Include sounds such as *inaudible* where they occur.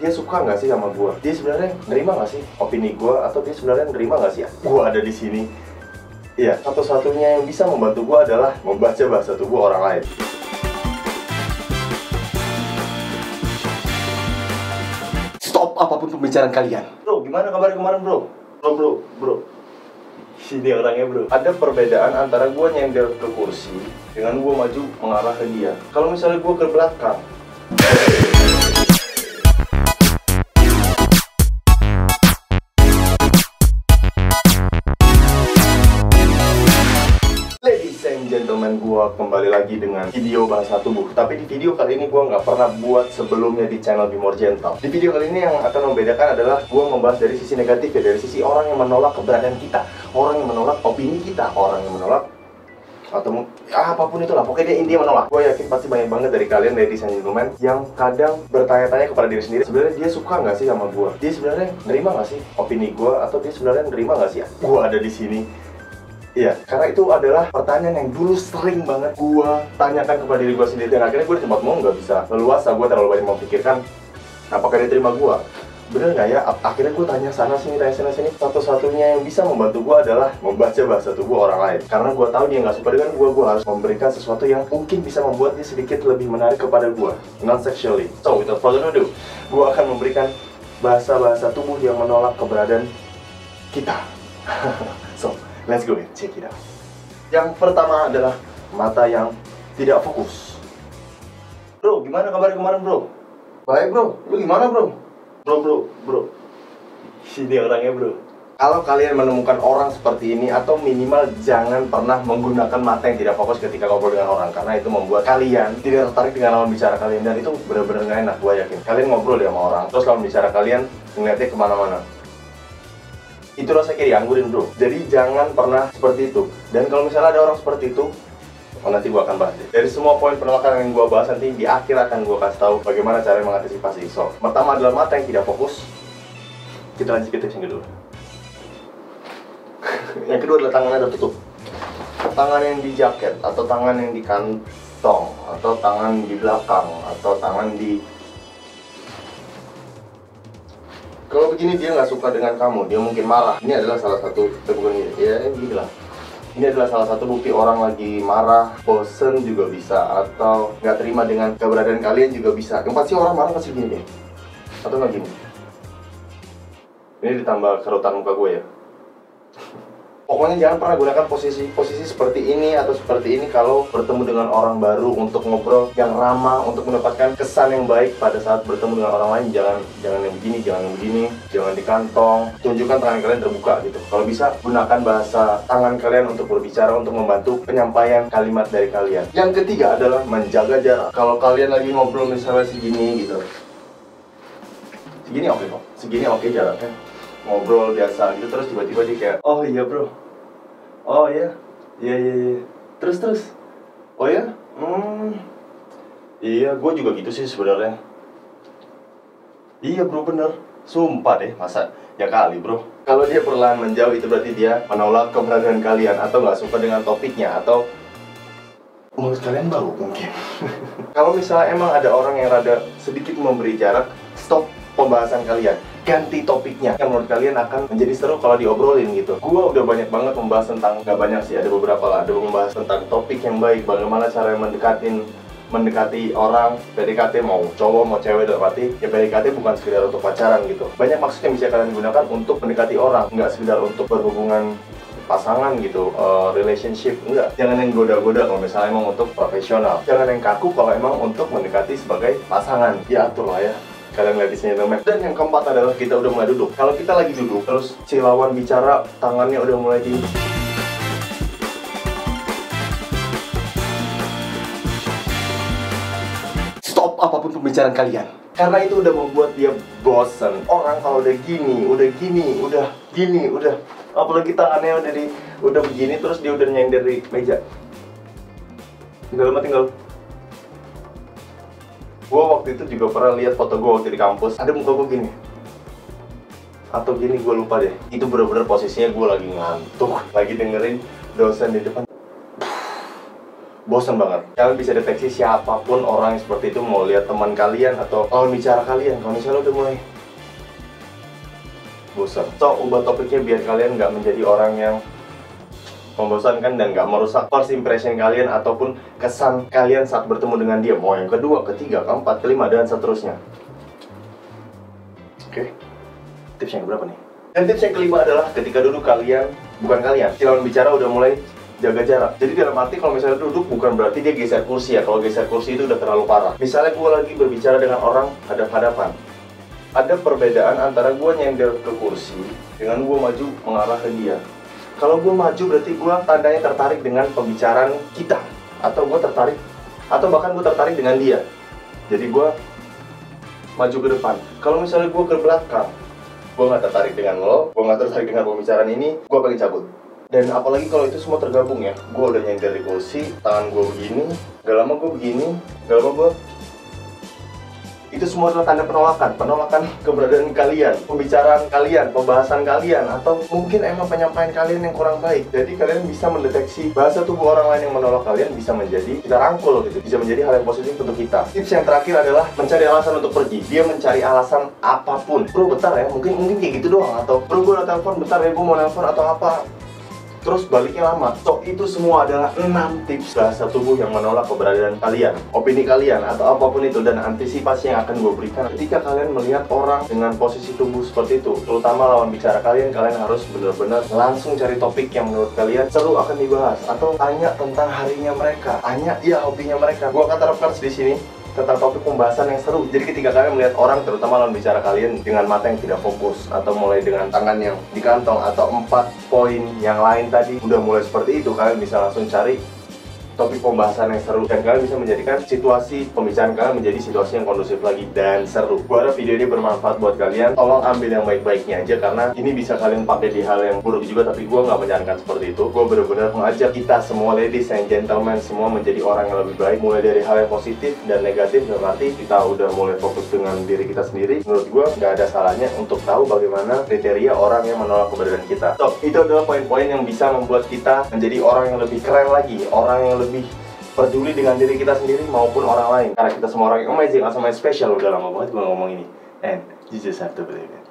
dia suka nggak sih sama gue dia sebenarnya nerima nggak sih opini gue atau dia sebenarnya nerima nggak sih gue ada di sini? Iya satu-satunya yang bisa membantu gue adalah membaca bahasa tubuh orang lain. Stop apa pun pembicaraan kalian. bro gimana kabar kemarin bro? Bro bro bro. Sini orangnya bro. Ada perbedaan antara gue nyender ke kursi dengan gue maju mengarah ke dia. Kalau misalnya gue ke belakang lagi dengan video bahasa tubuh. Tapi di video kali ini gua nggak pernah buat sebelumnya di channel Be More Gentle. Di video kali ini yang akan membedakan adalah gua membahas dari sisi negatif ya, dari sisi orang yang menolak keberadaan kita, orang yang menolak opini kita, orang yang menolak atau ya, apa pun itulah pokoknya dia intinya menolak gue yakin pasti banyak banget dari kalian ladies and gentlemen yang kadang bertanya-tanya kepada diri sendiri sebenarnya dia suka nggak sih sama gue dia sebenarnya nerima nggak sih opini gue atau dia sebenarnya nerima nggak sih gue ada di sini Iya, karena itu adalah pertanyaan yang dulu sering banget gua tanyakan kepada diri gua sendiri. Dan akhirnya gue di tempat mau nggak bisa leluasa gua terlalu banyak memikirkan apakah dia terima gua? Bener nggak ya? Akhirnya gue tanya sana sini tanya sana sini. Satu-satunya yang bisa membantu gua adalah membaca bahasa tubuh orang lain. Karena gua tahu dia nggak suka dengan gua gua harus memberikan sesuatu yang mungkin bisa membuat dia sedikit lebih menarik kepada gua. Non sexually. So without further ado gua akan memberikan bahasa-bahasa tubuh yang menolak keberadaan kita *laughs* let's go and check it out. Yang pertama adalah mata yang tidak fokus. Bro gimana kabar kemarin bro? Baik bro. Lu gimana bro? Bro bro bro. Sini orangnya bro. Kalau kalian menemukan orang seperti ini atau minimal jangan pernah menggunakan mata yang tidak fokus ketika ngobrol dengan orang karena itu membuat kalian tidak tertarik dengan lawan bicara kalian dan itu benar-benar nggak enak gue yakin. Kalian ngobrol ya sama orang terus lawan bicara kalian ngeliatnya ke mana-mana itu rasanya kayak dianggurin bro. Jadi jangan pernah seperti itu. Dan kalau misalnya ada orang seperti itu oh, nanti gua akan bahas deh. dari semua poin penolakan yang gua bahas nanti di akhir akan gua kasih tahu bagaimana cara mengantisipasi so pertama adalah mata yang tidak fokus. Kita lanjut ke tips yang kedua. *laughs* Yang kedua adalah tangan ada tutup. Tangan yang di jaket atau tangan yang di kantong atau tangan di belakang atau tangan di kalau begini dia nggak suka dengan kamu, dia mungkin marah. Ini adalah salah satu, eh, bukan ini, ya begini lah. Ini adalah salah satu bukti orang lagi marah, bosen juga bisa, atau nggak terima dengan keberadaan kalian juga bisa. Yang pasti orang marah pasti gini deh, atau nggak gini. Ini ditambah kerutan muka gue ya. Pokoknya jangan pernah gunakan posisi posisi seperti ini atau seperti ini kalau bertemu dengan orang baru untuk ngobrol yang ramah untuk mendapatkan kesan yang baik pada saat bertemu dengan orang lain. Jangan jangan yang begini jangan yang begini jangan di kantong. Tunjukkan tangan kalian terbuka gitu. Kalau bisa gunakan bahasa tangan kalian untuk berbicara untuk membantu penyampaian kalimat dari kalian. Yang ketiga adalah menjaga jarak. Kalau kalian lagi ngobrol misalnya segini gitu. Segini oke kok. Segini oke jaraknya. Ngobrol biasa gitu terus tiba-tiba dia kayak oh iya bro oh iya iya iya iya. Terus terus? Oh ya? Hmm. Iya gue juga gitu sih sebenarnya. Iya bro bener. Sumpah deh masa? Ya kali bro. Kalau dia perlahan menjauh itu berarti dia menolak keberadaan kalian atau nggak suka dengan topiknya atau? Menurut kalian bau mungkin. *laughs* Kalau misalnya emang ada orang yang rada sedikit memberi jarak stop pembahasan kalian ganti topiknya. Yang menurut kalian akan menjadi seru kalau diobrolin gitu. Gua udah banyak banget membahas tentang nggak banyak sih ada beberapa lah. Ada membahas tentang topik yang baik. Bagaimana cara mendekatin mendekati orang. PDKT mau cowok mau cewek dalam arti ya PDKT bukan sekedar untuk pacaran gitu. Banyak maksud yang bisa kalian gunakan untuk mendekati orang. Nggak sekedar untuk berhubungan pasangan gitu, uh, relationship. Enggak jangan yang goda-goda kalau misalnya emang untuk profesional. Jangan yang kaku kalau emang untuk mendekati sebagai pasangan. Ya atur lah ya kalian lihat di sini teman dan yang keempat adalah kita udah mulai duduk. Kalau kita lagi duduk terus si lawan bicara tangannya udah mulai di Stop apa pun pembicaraan kalian. karena itu udah membuat dia bosen. Orang kalau udah gini udah gini udah gini udah apalagi tangannya udah di udah begini terus dia udah nyender di meja. Tinggal lama tinggal gue waktu itu juga pernah lihat foto gue waktu di kampus ada muka gue gini atau gini gue lupa deh itu bener-bener posisinya gue lagi ngantuk *laughs* lagi dengerin dosen di depan bosan banget. Kalian bisa deteksi siapa pun orang yang seperti itu mau lihat teman kalian atau lawan bicara kalian. Kalau misalnya udah mulai bosan. So, ubah topiknya biar kalian nggak menjadi orang yang membosankan dan nggak merusak first impression kalian ataupun kesan kalian saat bertemu dengan dia. Mau yang kedua, ketiga, keempat, kelima, dan seterusnya. Oke, tips yang berapa nih? Dan tips yang kelima adalah ketika duduk kalian, bukan kalian, si lawan bicara udah mulai jaga jarak. Jadi dalam arti kalau misalnya duduk bukan berarti dia geser kursi ya. Kalau geser kursi itu udah terlalu parah. Misalnya gue lagi berbicara dengan orang hadap-hadapan. Ada perbedaan antara gue nyender ke kursi dengan gue maju mengarah ke dia. Kalau gue maju berarti gue tandanya tertarik dengan pembicaraan kita. Atau gue tertarik, atau bahkan gue tertarik dengan dia. Jadi gue maju ke depan. Kalau misalnya gue ke belakang, gue nggak tertarik dengan lo, gue nggak tertarik dengan pembicaraan ini, gue pengen cabut. Dan apalagi kalau itu semua tergabung ya, gue udah nyender di kursi, tangan gue begini, gak lama gue begini, gak lama gue itu semua adalah tanda penolakan, penolakan keberadaan kalian, pembicaraan kalian, pembahasan kalian, atau mungkin emang penyampaian kalian yang kurang baik. Jadi kalian bisa mendeteksi bahasa tubuh orang lain yang menolak kalian bisa menjadi kita rangkul gitu, bisa menjadi hal yang positif untuk kita. Tips yang terakhir adalah mencari alasan untuk pergi. Dia mencari alasan apa pun. Bro, bentar ya, mungkin mungkin kayak gitu doang atau bro gue udah telepon, bentar ya gue mau telepon atau apa terus baliknya lama. So, itu semua adalah 6 tips bahasa tubuh yang menolak keberadaan kalian, opini kalian, atau apa pun itu, dan antisipasi yang akan gue berikan ketika kalian melihat orang dengan posisi tubuh seperti itu, terutama lawan bicara kalian, kalian harus benar-benar langsung cari topik yang menurut kalian seru akan dibahas, atau tanya tentang harinya mereka, tanya ya hobinya mereka. Gue akan taruhkan di sini tentang topik pembahasan yang seru. Jadi ketika kalian melihat orang, terutama lawan bicara kalian dengan mata yang tidak fokus atau mulai dengan tangan yang di kantong atau empat poin yang lain tadi udah mulai seperti itu, kalian bisa langsung cari topik pembahasan yang seru dan kalian bisa menjadikan situasi pembicaraan kalian menjadi situasi yang kondusif lagi dan seru. Gua harap video ini bermanfaat buat kalian. Tolong ambil yang baik-baiknya aja karena ini bisa kalian pakai di hal yang buruk juga tapi gua nggak menyarankan seperti itu. Gua benar-benar mengajak kita semua ladies and gentlemen semua menjadi orang yang lebih baik mulai dari hal yang positif dan negatif dan nanti kita udah mulai fokus dengan diri kita sendiri. Menurut gua nggak ada salahnya untuk tahu bagaimana kriteria orang yang menolak keberadaan kita. So, itu adalah poin-poin yang bisa membuat kita menjadi orang yang lebih keren lagi, orang yang lebih lebih peduli dengan diri kita sendiri maupun orang lain. Karena kita semua orang yang amazing, awesome, and special udah lama banget gue ngomong ini. And you just have to believe it